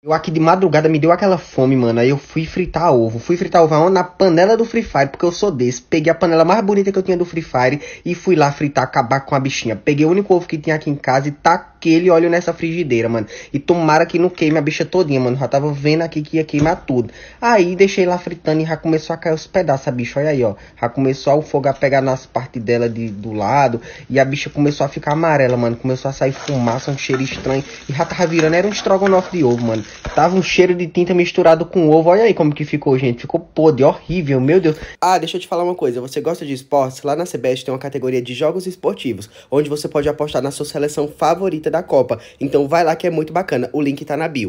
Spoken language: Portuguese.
Eu aqui de madrugada me deu aquela fome, mano. Aí eu fui fritar ovo. Fui fritar ovo na panela do Free Fire, porque eu sou desse. Peguei a panela mais bonita que eu tinha do Free Fire e fui lá fritar, acabar com a bichinha. Peguei o único ovo que tinha aqui em casa e taquei ele óleo nessa frigideira, mano. E tomara que não queime a bicha todinha, mano. Já tava vendo aqui que ia queimar tudo. Aí deixei lá fritando e já começou a cair os pedaços, a bicha. Olha aí, ó. Já começou o fogo a pegar nas partes dela de, do lado. E a bicha começou a ficar amarela, mano. Começou a sair fumaça, um cheiro estranho. E já tava virando, era um estrogonofe de ovo, mano. Tava um cheiro de tinta misturado com ovo. Olha aí como que ficou, gente. Ficou podre, horrível, meu Deus. Ah, deixa eu te falar uma coisa. Você gosta de esportes? Lá na CBS tem uma categoria de jogos esportivos, onde você pode apostar na sua seleção favorita da Copa. Então vai lá que é muito bacana. O link tá na bio.